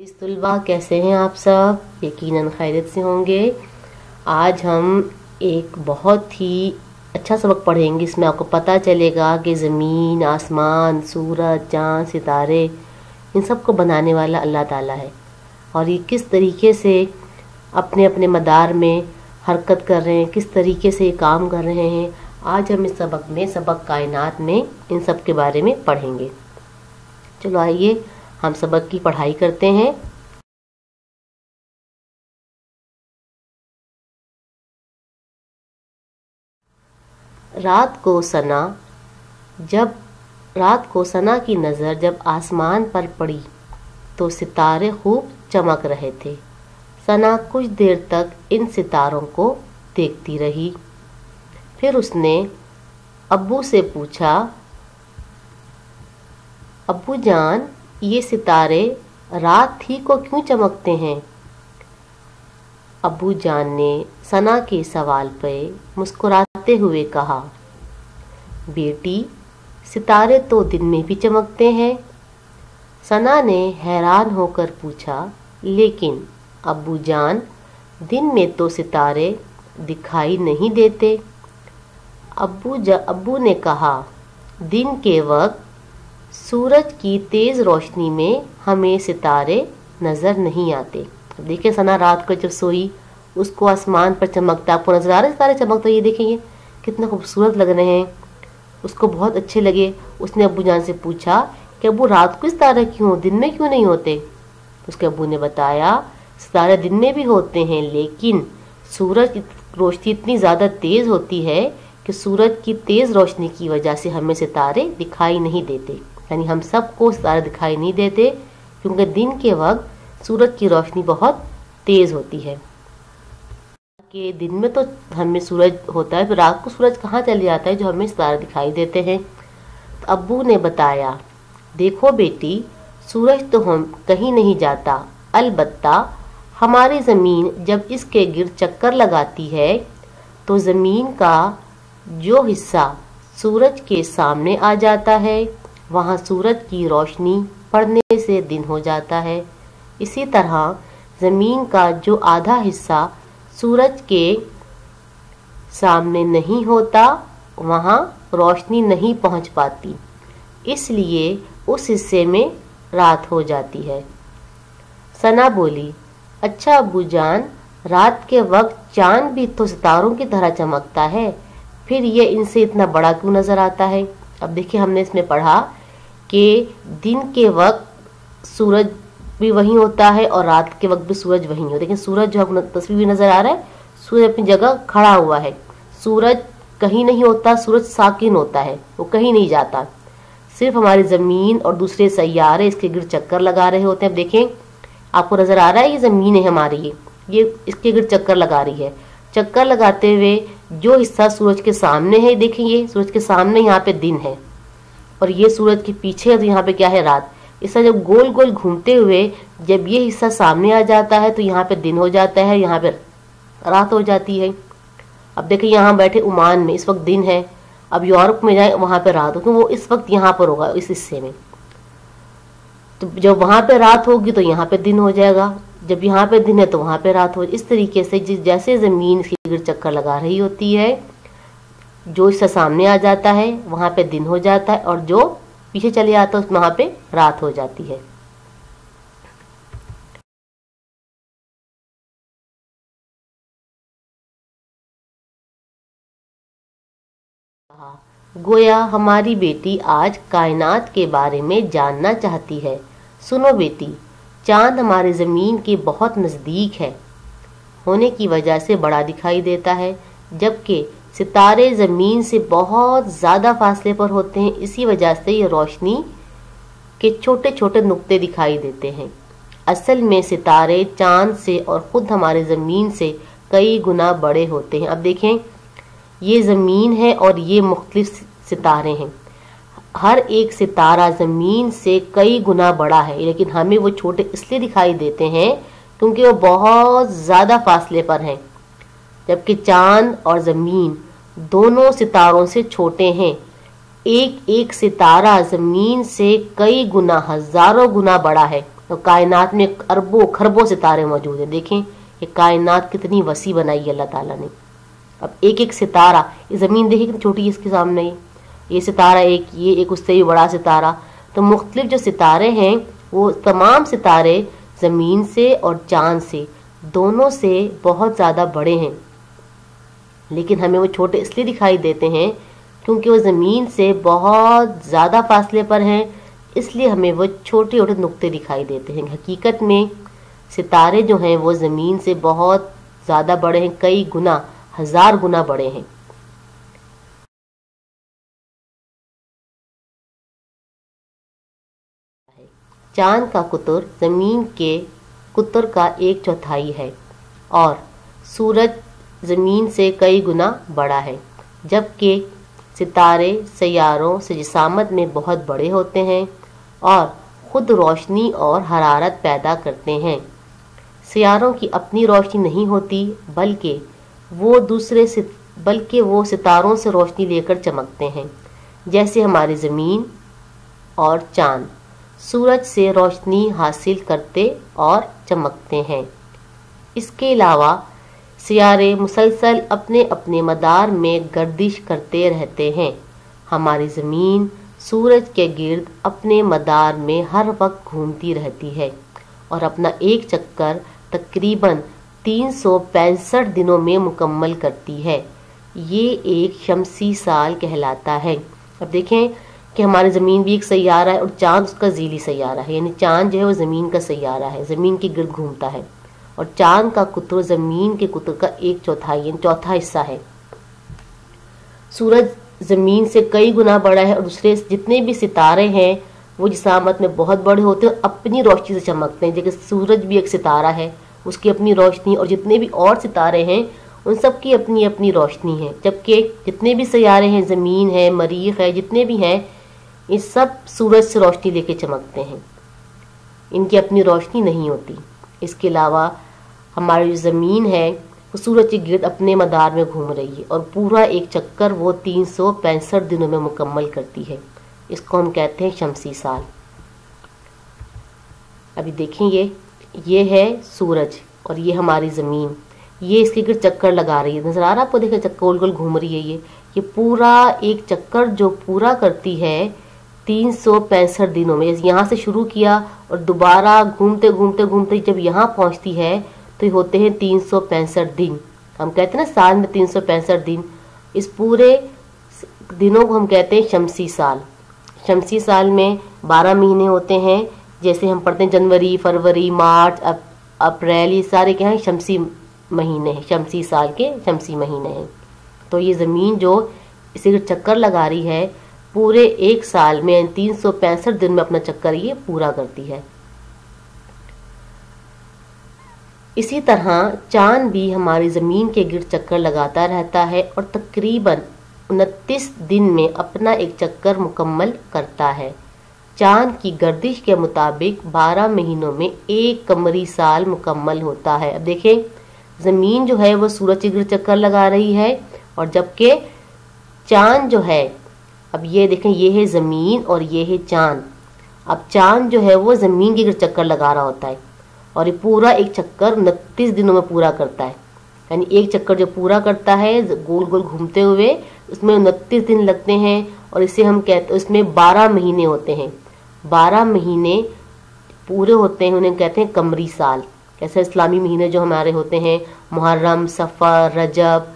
इस तलबा कैसे हैं आप सब? यकीनन खैरियत से होंगे। आज हम एक बहुत ही अच्छा सबक पढ़ेंगे। इसमें आपको पता चलेगा कि ज़मीन, आसमान, सूरज, चाँद, सितारे, इन सबको बनाने वाला अल्लाह ताला है। और ये किस तरीके से अपने अपने मदार में हरकत कर रहे हैं, किस तरीके से ये काम कर रहे हैं, आज हम इस सबक में, सबक कायनात में, इन सब के बारे में पढ़ेंगे। चलो आइए हम सबक की पढ़ाई करते हैं। रात को सना, जब, रात को सना की नज़र जब आसमान पर पड़ी तो सितारे खूब चमक रहे थे। सना कुछ देर तक इन सितारों को देखती रही। फिर उसने अब्बू से पूछा, अब्बू जान ये सितारे रात ही को क्यों चमकते हैं? अबू जान ने सना के सवाल पर मुस्कुराते हुए कहा, बेटी, सितारे तो दिन में भी चमकते हैं। सना ने हैरान होकर पूछा, लेकिन अबू जान, दिन में तो सितारे दिखाई नहीं देते। अबू जा, अबू ने कहा, दिन के वक्त सूरज की तेज़ रोशनी में हमें सितारे नज़र नहीं आते। देखिए, सना रात को जब सोई, उसको आसमान पर चमकता, आपको नज़र आ रहा सितारे चमकता, ये देखेंगे। कितना खूबसूरत लग रहे हैं। उसको बहुत अच्छे लगे। उसने अबू जान से पूछा कि अबू, रात को सितारे क्यों, दिन में क्यों नहीं होते? उसके अबू ने बताया, सितारे दिन में भी होते हैं, लेकिन सूरज रोशनी इतनी ज़्यादा तेज़ होती है कि सूरज की तेज़ रोशनी की वजह से हमें सितारे दिखाई नहीं देते। यानी हम सबको सितारे दिखाई नहीं देते, क्योंकि दिन के वक्त सूरज की रोशनी बहुत तेज़ होती है। कि दिन में तो हमें सूरज होता है रात को सूरज कहाँ चले जाता है जो हमें सितारे दिखाई देते हैं? तो अब्बू ने बताया, देखो बेटी, सूरज तो हम कहीं नहीं जाता। अलबत्ता, हमारी ज़मीन जब इसके गिर चक्कर लगाती है तो ज़मीन का जो हिस्सा सूरज के सामने आ जाता है। वहाँ सूरज की रोशनी पड़ने से दिन हो जाता है। इसी तरह ज़मीन का जो आधा हिस्सा सूरज के सामने नहीं होता, वहाँ रोशनी नहीं पहुँच पाती। इसलिए उस हिस्से में रात हो जाती है। सना बोली अच्छा अबू जान रात के वक्त चाँद भी तो सितारों की तरह चमकता है। फिर ये इनसे इतना बड़ा क्यों नज़र आता है? अब देखिए हमने इसमें पढ़ा कि दिन के वक्त सूरज भी वहीं होता है और रात के वक्त भी सूरज वहीं है। लेकिन सूरज जो आपको तस्वीर भी नज़र आ रहा है, सूरज अपनी जगह खड़ा हुआ है। सूरज कहीं नहीं होता, सूरज साकिन होता है, वो कहीं नहीं जाता। सिर्फ़ हमारी ज़मीन और दूसरे सैारे इसके गिर चक्कर लगा रहे होते हैं। अब देखें, आपको नज़र आ रहा है, ये ज़मीन है हमारी ये ये, इसके गिर चक्कर लगा रही है। चक्कर लगाते हुए जो हिस्सा सूरज के सामने है, देखें ये, सूरज के सामने यहाँ पे दिन है। और ये सूरज के पीछे है तो यहाँ पे क्या है रात? इसका जब गोल गोल घूमते हुए जब ये हिस्सा सामने आ जाता है तो यहाँ पे दिन हो जाता है, यहाँ पे रात हो जाती है। अब देखिए यहाँ बैठे उमान में, इस वक्त दिन है। अब यूरोप में जाए, वहाँ पे रात हो तो वो इस वक्त यहाँ पर होगा, इस हिस्से में। तो जब वहाँ पे रात होगी तो यहाँ पे दिन हो जाएगा। जब यहाँ पे दिन है तो वहाँ पे रात हो। इस तरीके से जिस जैसे ज़मीन की गिर चक्कर लगा रही होती है, जो इससे सामने आ जाता है, वहाँ पे दिन हो जाता है और जो पीछे चले आता है, वहाँ पे रात हो जाती है। गोया हमारी बेटी आज कायनात के बारे में जानना चाहती है। सुनो बेटी। चाँद हमारे ज़मीन के बहुत नज़दीक है। होने की वजह से बड़ा दिखाई देता है, जबकि सितारे ज़मीन से बहुत ज़्यादा फासले पर होते हैं। इसी वजह से ये रोशनी के छोटे छोटे नुक्ते दिखाई देते हैं। असल में सितारे चाँद से और ख़ुद हमारे ज़मीन से कई गुना बड़े होते हैं। अब देखें, ये ज़मीन है और ये मुख्तलिफ़ सितारे हैं। हर एक सितारा ज़मीन से कई गुना बड़ा है, लेकिन हमें वो छोटे इसलिए दिखाई देते हैं क्योंकि वो बहुत ज़्यादा फासले पर हैं, जबकि चाँद और ज़मीन दोनों सितारों से छोटे हैं। एक एक सितारा ज़मीन से कई गुना, हज़ारों गुना बड़ा है। तो कायनात में अरबों, खरबों सितारे मौजूद हैं। देखें, ये कायनात कितनी वसी बनाई है अल्लाह ताला ने। अब एक एक सितारा, ये ज़मीन देखिए कितनी छोटी है इसके सामने। ये सितारा एक, ये एक उससे भी बड़ा सितारा। तो मुख्तलिफ़ जो सितारे हैं, वो तमाम सितारे ज़मीन से और चाँद से, दोनों से बहुत ज़्यादा बड़े हैं। लेकिन हमें वो छोटे इसलिए दिखाई देते हैं, क्योंकि वो ज़मीन से बहुत ज़्यादा फासले पर हैं, इसलिए हमें वो छोटे छोटे नुक्ते दिखाई देते हैं। हकीकत में, सितारे जो हैं, वो ज़मीन से बहुत ज़्यादा बड़े हैं, कई गुना, हज़ार गुना बड़े हैं। चाँद का कुतुर ज़मीन के कुतुर का एक चौथाई है और सूरज ज़मीन से कई गुना बड़ा है, जबकि सितारे सैारों से जिसामत में बहुत बड़े होते हैं और ख़ुद रोशनी और हरारत पैदा करते हैं। सियारों की अपनी रोशनी नहीं होती, बल्कि वो दूसरे बल्कि वो सितारों से रोशनी लेकर चमकते हैं, जैसे हमारी ज़मीन और चाँद। सूरज से रोशनी हासिल करते और चमकते हैं। इसके अलावा, सियारे मुसलसल अपने अपने मदार में गर्दिश करते रहते हैं। हमारी ज़मीन सूरज के गिर्द अपने मदार में हर वक्त घूमती रहती है और अपना एक चक्कर तकरीबन तीन सौ पैंसठ दिनों में मुकम्मल करती है। ये एक शमसी साल कहलाता है। अब देखें कि हमारी ज़मीन भी एक सैारा है और चाँद उसका जीली सैारा है। यानी चाँद जो है वो ज़मीन का सैारा है, ज़मीन के गिर्द घूमता है। और चाँद का कुतुर ज़मीन के कुतुर का एक चौथाई, यानी चौथा हिस्सा है। सूरज ज़मीन से कई गुना बड़ा है और दूसरे जितने भी सितारे हैं, वो जिसामत में बहुत बड़े होते हैं अपनी रोशनी से चमकते हैं। जैसे सूरज भी एक सितारा है, उसकी अपनी रोशनी और जितने भी और सितारे हैं, उन सब की अपनी अपनी रोशनी है। जबकि जितने भी सयारे हैं, ज़मीन है, मरीख है, जितने भी हैं ये सब सूरज से रोशनी लेके चमकते हैं। इनकी अपनी रोशनी नहीं होती। इसके अलावा हमारी जो ज़मीन है, वो सूरज के गिर्द अपने मदार में घूम रही है और पूरा एक चक्कर वो तीन सौ पैंसठ दिनों में मुकम्मल करती है। इसको हम कहते हैं शमसी साल। अभी देखें ये ये है सूरज और ये हमारी ज़मीन। ये इसके गिर चक्कर लगा रही है। नज़र आ रहा है आपको देखें चक्कर गोल गोल घूम रही है ये। ये पूरा एक चक्कर जो पूरा करती है तीन सौ पैंसठ दिनों में। यहाँ से शुरू किया और दोबारा घूमते घूमते घूमते जब यहाँ पहुँचती है तो होते हैं तीन सौ पैंसठ दिन। हम कहते हैं ना, साल में तीन सौ पैंसठ दिन। इस पूरे दिनों को हम कहते हैं शमसी साल। शमसी साल में बारह महीने होते हैं। जैसे हम पढ़ते हैं जनवरी, फरवरी, मार्च अप्रैल, ये सारे क्या हैं, शमसी महीने हैं। शमसी साल के शमसी महीने हैं। तो ये ज़मीन जो इसे चक्कर लगा रही है पूरे एक साल में तीन सौ पैंसठ दिन में अपना चक्कर ये पूरा करती है। इसी तरह चाँद भी हमारी ज़मीन के गिर चक्कर लगाता रहता है और तकरीबन उनतीस दिन में अपना एक चक्कर मुकम्मल करता है। चाँद की गर्दिश के मुताबिक 12 महीनों में एक कमरी साल मुकम्मल होता है। अब देखें, ज़मीन जो है वो सूरज के गिर चक्कर लगा रही है और जबकि चाँद जो है अब ये देखें, ये है ज़मीन और ये है चाँद। अब चाँद जो है, वो ज़मीन के चक्कर लगा रहा होता है और ये पूरा एक चक्कर उनतीस दिनों में पूरा करता है। यानी एक चक्कर जो पूरा करता है गोल गोल घूमते हुए, उसमें उनतीस दिन लगते हैं और इसे हम कहते, उसमें बारह महीने होते हैं। बारह महीने पूरे होते हैं, उन्हें कहते हैं कमरी साल। कैसे इस्लामी महीने जो हमारे होते हैं, मुहर्रम, सफ़र, रजब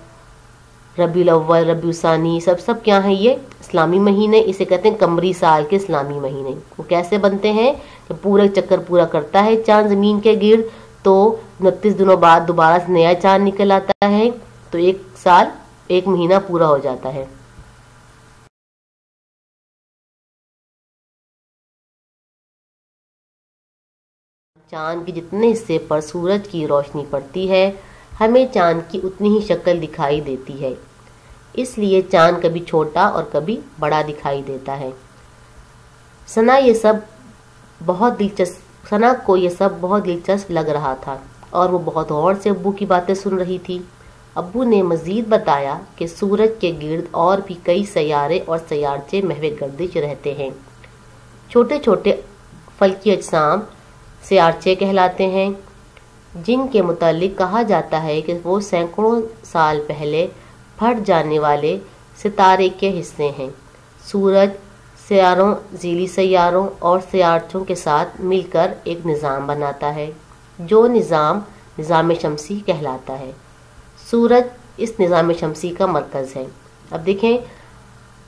रबी अव्वल रबी सानी सब सब क्या है ये? इस्लामी महीने, इसे कहते हैं कमरी साल के इस्लामी महीने। वो कैसे बनते हैं? कि पूरा चक्कर पूरा करता है चाँद ज़मीन के गिर तो उनतीस दिनों बाद दोबारा से नया चाँद निकल आता है तो एक साल, एक महीना पूरा हो जाता है। चाँद के जितने हिस्से पर सूरज की रोशनी पड़ती है, हमें चाँद की उतनी ही शक्ल दिखाई देती है। इसलिए चाँद कभी छोटा और कभी बड़ा दिखाई देता है। सना ये सब बहुत दिलचस्प, सना को ये सब बहुत दिलचस्प लग रहा था और वो बहुत गौर से अब्बू की बातें सुन रही थी। अब्बू ने मजीद बताया कि सूरज के गिर्द और भी कई सयारे और सयारचे महवे गर्दिश रहते हैं। छोटे छोटे फलकी अजसाम सियारचे कहलाते हैं, जिनके मुतालिक कहा जाता है कि वो सैकड़ों साल पहले फट जाने वाले सितारे के हिस्से हैं। सूरज सियारों जीली सैारों और सियारचों के साथ मिलकर एक निज़ाम बनाता है, जो निज़ाम निज़ाम शमसी कहलाता है। सूरज इस निज़ाम शमसी का मरकज़ है। अब देखें,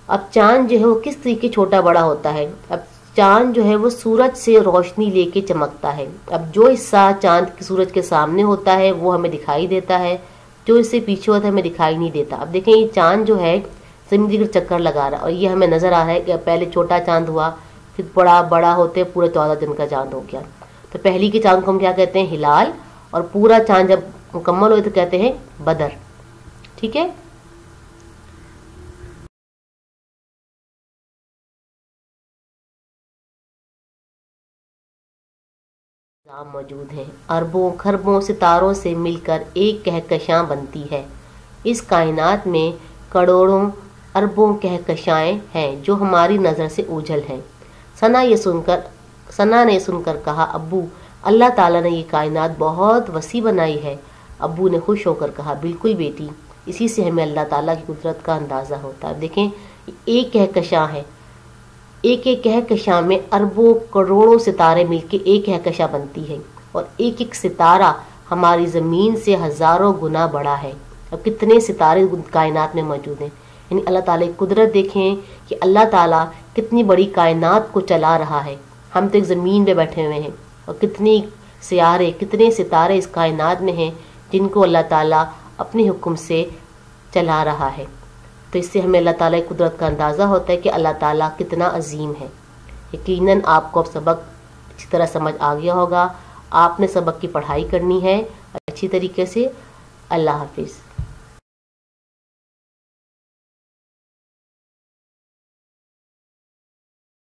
अब चाँद जो है वो किस तरीके छोटा बड़ा होता है? अब चाँद जो है वो सूरज से रोशनी लेके चमकता है। अब जो हिस्सा चाँद सूरज के सामने होता है, वो हमें दिखाई देता है। जो इससे पीछे होता है हमें दिखाई नहीं देता। अब देखें, ये चाँद जो है, ज़मीन का चक्कर लगा रहा है और ये हमें नज़र आ रहा है कि पहले छोटा चाँद हुआ, फिर बड़ा बड़ा होते पूरे चौदह दिन का चाँद हो गया। तो पहली के चाँद को हम क्या कहते हैं? हिलाल। और पूरा चाँद जब मुकम्मल हो तो कहते हैं बदर। ठीक है? मौजूद हैं। अरबों, खरबों, सितारों से मिलकर एक कहकशां बनती है। इस कायनात में करोड़ों अरबों कहकशाएँ हैं जो हमारी नज़र से ओझल हैं। सना ये सुनकर, सना ने सुनकर कहा, अब्बू, अल्लाह ताला ने ये कायनात बहुत वसी बनाई है। अब्बू ने खुश होकर कहा, बिल्कुल बेटी, इसी से हमें अल्लाह ताला की कुदरत का अंदाज़ा होता है। देखें, एक कहकशां है। एक एक कहकशा में अरबों करोड़ों सितारे मिलके एक कहकशा बनती है और एक एक सितारा हमारी ज़मीन से हज़ारों गुना बड़ा है। अब कितने सितारे कायनात में मौजूद हैं? यानी अल्लाह ताला की कुदरत देखें कि अल्लाह ताला कितनी बड़ी कायनात को चला रहा है। हम तो एक ज़मीन पे बैठे हुए हैं और कितनी सियारे, कितने सितारे इस कायनात में हैं जिनको अल्लाह ताला अपने हुक्म से चला रहा है। तो इससे हमें अल्लाह ताला की कुदरत का अंदाज़ा होता है कि अल्लाह ताला कितना अजीम है। यकीनन आपको अब सबक अच्छी तरह समझ आ गया होगा। आपने सबक की पढ़ाई करनी है। अच्छी तरीके से अल्लाह हाफिज़।